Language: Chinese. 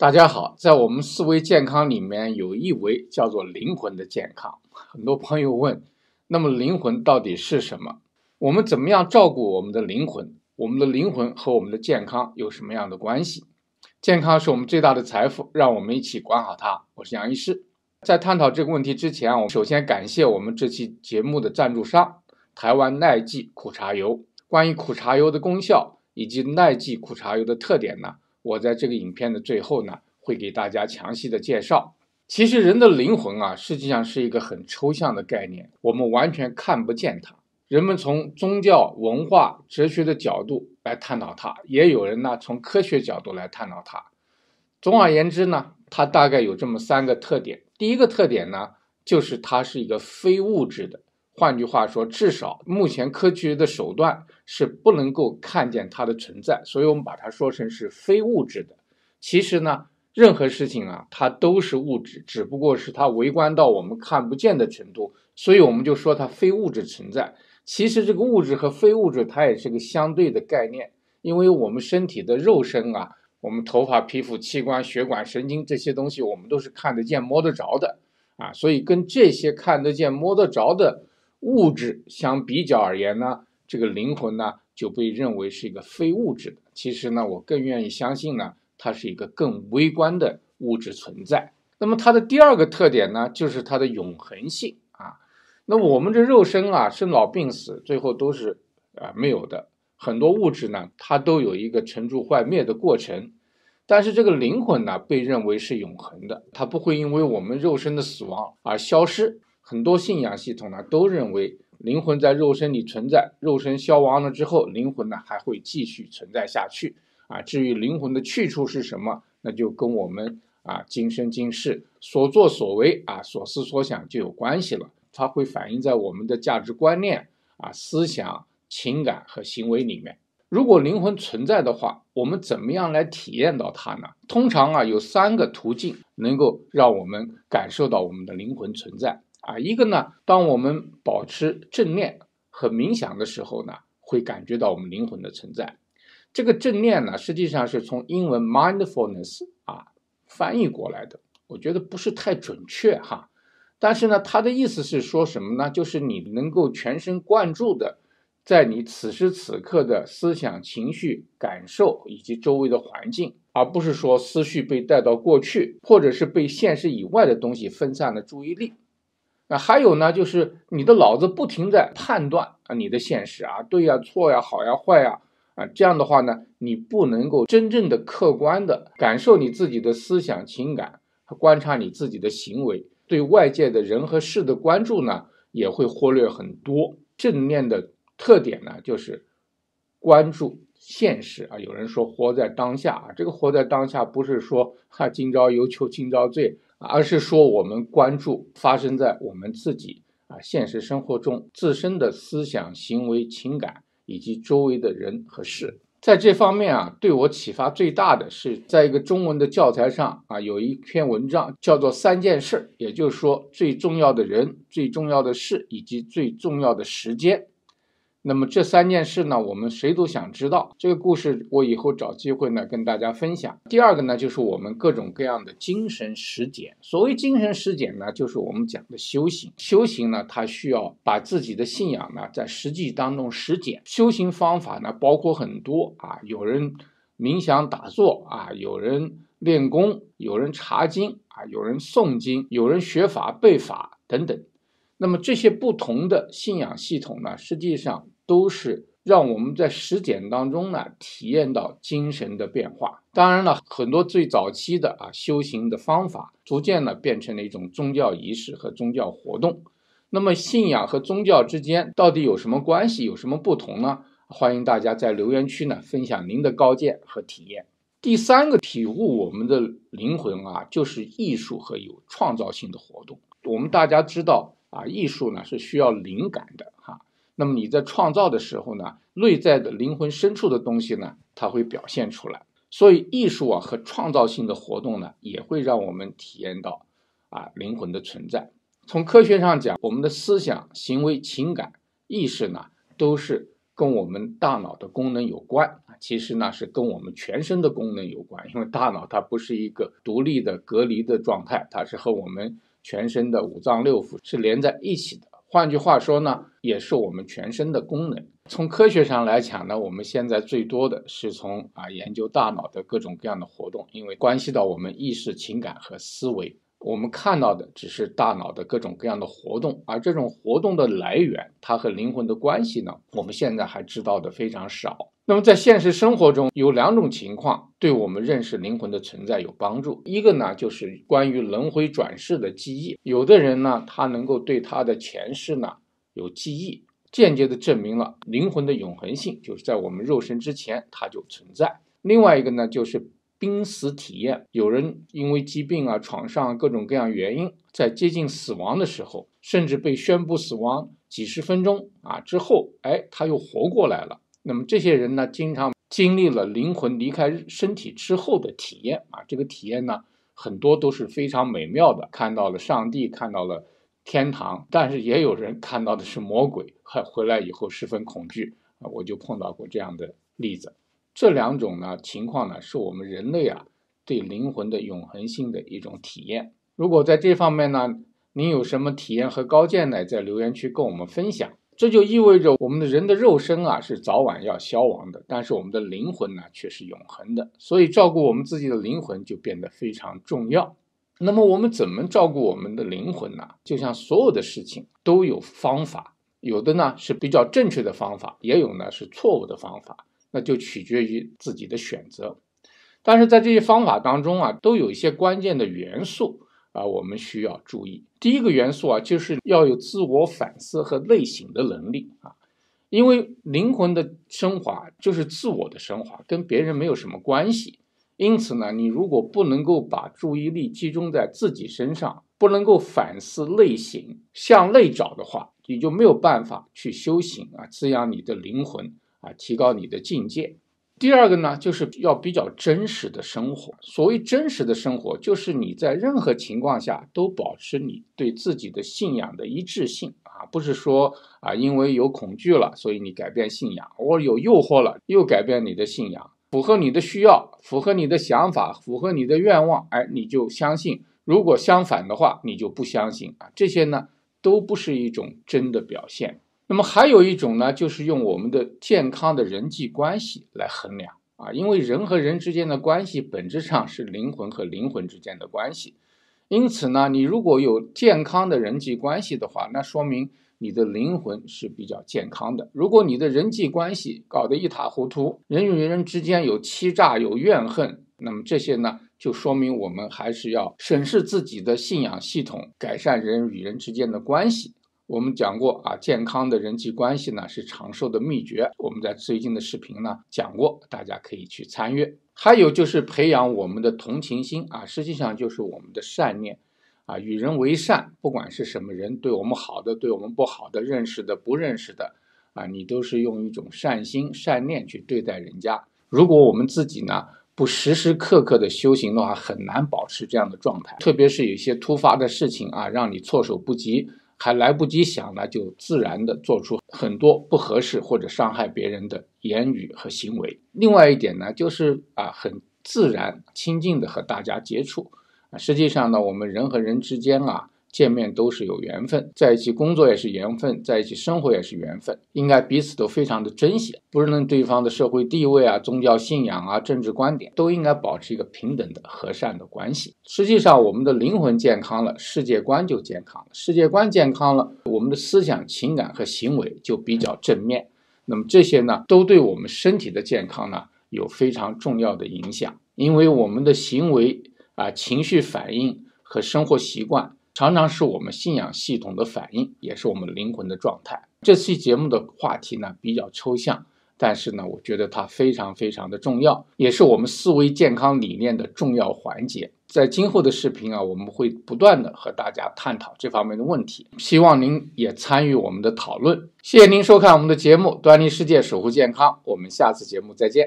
大家好，在我们思维健康里面有一维叫做灵魂的健康。很多朋友问，那么灵魂到底是什么？我们怎么样照顾我们的灵魂？我们的灵魂和我们的健康有什么样的关系？健康是我们最大的财富，让我们一起管好它。我是杨医师。在探讨这个问题之前，我首先感谢我们这期节目的赞助商——台湾耐记苦茶油。关于苦茶油的功效以及耐记苦茶油的特点呢？我在这个影片的最后呢，会给大家详细的介绍。其实人的灵魂啊，实际上是一个很抽象的概念，我们完全看不见它。人们从宗教、文化、哲学的角度来探讨它，也有人呢从科学角度来探讨它。总而言之呢，它大概有这么三个特点。第一个特点呢，就是它是一个非物质的。换句话说，至少目前科学的手段是不能够看见它的存在，所以我们把它说成是非物质的。其实呢，任何事情啊，它都是物质，只不过是它微观到我们看不见的程度，所以我们就说它非物质存在。其实这个物质和非物质它也是个相对的概念，因为我们身体的肉身啊，我们头发、皮肤、器官、血管、神经这些东西，我们都是看得见、摸得着的啊，所以跟这些看得见、摸得着的。物质相比较而言呢，这个灵魂呢就被认为是一个非物质的。其实呢，我更愿意相信呢，它是一个更微观的物质存在。那么它的第二个特点呢，就是它的永恒性啊。那我们这肉身啊，生老病死，最后都是啊没有的。很多物质呢，它都有一个成住坏灭的过程。但是这个灵魂呢，被认为是永恒的，它不会因为我们肉身的死亡而消失。很多信仰系统呢都认为灵魂在肉身里存在，肉身消亡了之后，灵魂呢还会继续存在下去啊。至于灵魂的去处是什么，那就跟我们啊今生今世所作所为啊所思所想就有关系了。它会反映在我们的价值观念啊、思想、情感和行为里面。如果灵魂存在的话，我们怎么样来体验到它呢？通常啊有三个途径能够让我们感受到我们的灵魂存在。啊，一个呢，当我们保持正念和冥想的时候呢，会感觉到我们灵魂的存在。这个正念呢，实际上是从英文 mindfulness 啊翻译过来的，我觉得不是太准确哈。但是呢，它的意思是说什么呢？就是你能够全神贯注的在你此时此刻的思想、情绪、感受以及周围的环境，而不是说思绪被带到过去，或者是被现实以外的东西分散了注意力。那还有呢，就是你的脑子不停在判断啊，你的现实啊，对呀、错呀、好呀、坏呀，啊，这样的话呢，你不能够真正的客观的感受你自己的思想、情感和观察你自己的行为，对外界的人和事的关注呢，也会忽略很多。正念的特点呢，就是关注现实啊。有人说活在当下啊，这个活在当下不是说哈今朝有酒今朝醉。而是说，我们关注发生在我们自己啊现实生活中自身的思想、行为、情感以及周围的人和事。在这方面啊，对我启发最大的是，在一个中文的教材上啊，有一篇文章叫做“三件事”，也就是说，最重要的人、最重要的事以及最重要的时间。那么这三件事呢，我们谁都想知道。这个故事我以后找机会呢跟大家分享。第二个呢，就是我们各种各样的精神实践。所谓精神实践呢，就是我们讲的修行。修行呢，它需要把自己的信仰呢在实际当中实践。修行方法呢包括很多啊，有人冥想打坐啊，有人练功，有人查经啊，有人诵经，有人学法背法等等。那么这些不同的信仰系统呢，实际上都是让我们在实践当中呢体验到精神的变化。当然了，很多最早期的啊修行的方法，逐渐呢变成了一种宗教仪式和宗教活动。那么信仰和宗教之间到底有什么关系，有什么不同呢？欢迎大家在留言区呢分享您的高见和体验。第三个体悟我们的灵魂啊，就是艺术和有创造性的活动。我们大家知道。啊，艺术呢是需要灵感的。那么你在创造的时候呢，内在的灵魂深处的东西呢，它会表现出来。所以艺术啊和创造性的活动呢，也会让我们体验到啊灵魂的存在。从科学上讲，我们的思想、行为、情感、意识呢，都是跟我们大脑的功能有关啊其实呢是跟我们全身的功能有关，因为大脑它不是一个独立的隔离的状态，它是和我们全身的五脏六腑是连在一起的。换句话说呢，也是我们全身的功能。从科学上来讲呢，我们现在最多的是从啊研究大脑的各种各样的活动，因为关系到我们意识、情感和思维。我们看到的只是大脑的各种各样的活动，而这种活动的来源，它和灵魂的关系呢，我们现在还知道的非常少。那么在现实生活中，有两种情况对我们认识灵魂的存在有帮助。一个呢，就是关于轮回转世的记忆。有的人呢，他能够对他的前世呢有记忆，间接的证明了灵魂的永恒性，就是在我们肉身之前它就存在。另外一个呢，就是濒死体验。有人因为疾病啊、创伤各种各样原因，在接近死亡的时候，甚至被宣布死亡几十分钟啊之后，哎，他又活过来了。那么这些人呢，经常经历了灵魂离开身体之后的体验啊，这个体验呢，很多都是非常美妙的，看到了上帝，看到了天堂，但是也有人看到的是魔鬼，还回来以后十分恐惧啊，我就碰到过这样的例子。这两种呢情况呢，是我们人类啊对灵魂的永恒性的一种体验。如果在这方面呢，您有什么体验和高见呢，在留言区跟我们分享。这就意味着我们的人的肉身啊是早晚要消亡的，但是我们的灵魂呢却是永恒的，所以照顾我们自己的灵魂就变得非常重要。那么我们怎么照顾我们的灵魂呢？就像所有的事情都有方法，有的呢是比较正确的方法，也有呢是错误的方法，那就取决于自己的选择。但是在这些方法当中啊，都有一些关键的元素。啊，我们需要注意第一个元素啊，就是要有自我反思和内省的能力啊，因为灵魂的升华就是自我的升华，跟别人没有什么关系。因此呢，你如果不能够把注意力集中在自己身上，不能够反思内省、向内找的话，你就没有办法去修行啊，滋养你的灵魂啊，提高你的境界。第二个呢，就是要比较真实的生活。所谓真实的生活，就是你在任何情况下都保持你对自己的信仰的一致性啊，不是说啊，因为有恐惧了，所以你改变信仰；或有诱惑了，又改变你的信仰。符合你的需要，符合你的想法，符合你的愿望，哎，你就相信；如果相反的话，你就不相信啊。这些呢，都不是一种真的表现。那么还有一种呢，就是用我们的健康的人际关系来衡量啊，因为人和人之间的关系本质上是灵魂和灵魂之间的关系，因此呢，你如果有健康的人际关系的话，那说明你的灵魂是比较健康的。如果你的人际关系搞得一塌糊涂，人与人之间有欺诈、有怨恨，那么这些呢，就说明我们还是要审视自己的信仰系统，改善人与人之间的关系。我们讲过啊，健康的人际关系呢是长寿的秘诀。我们在最近的视频呢讲过，大家可以去参阅。还有就是培养我们的同情心啊，实际上就是我们的善念啊，与人为善，不管是什么人，对我们好的，对我们不好的，认识的，不认识的啊，你都是用一种善心、善念去对待人家。如果我们自己呢不时时刻刻的修行的话，很难保持这样的状态。特别是有一些突发的事情啊，让你措手不及。还来不及想呢，就自然的做出很多不合适或者伤害别人的言语和行为。另外一点呢，就是啊，很自然、亲近的和大家接触。实际上呢，我们人和人之间啊。见面都是有缘分，在一起工作也是缘分，在一起生活也是缘分，应该彼此都非常的珍惜。不论对方的社会地位啊、宗教信仰啊、政治观点，都应该保持一个平等的和善的关系。实际上，我们的灵魂健康了，世界观就健康了；世界观健康了，我们的思想、情感和行为就比较正面。那么这些呢，都对我们身体的健康呢有非常重要的影响，因为我们的行为啊、情绪反应和生活习惯。常常是我们信仰系统的反应，也是我们灵魂的状态。这期节目的话题呢比较抽象，但是呢，我觉得它非常非常的重要，也是我们思维健康理念的重要环节。在今后的视频啊，我们会不断的和大家探讨这方面的问题，希望您也参与我们的讨论。谢谢您收看我们的节目《端倪世界守护健康》，我们下次节目再见。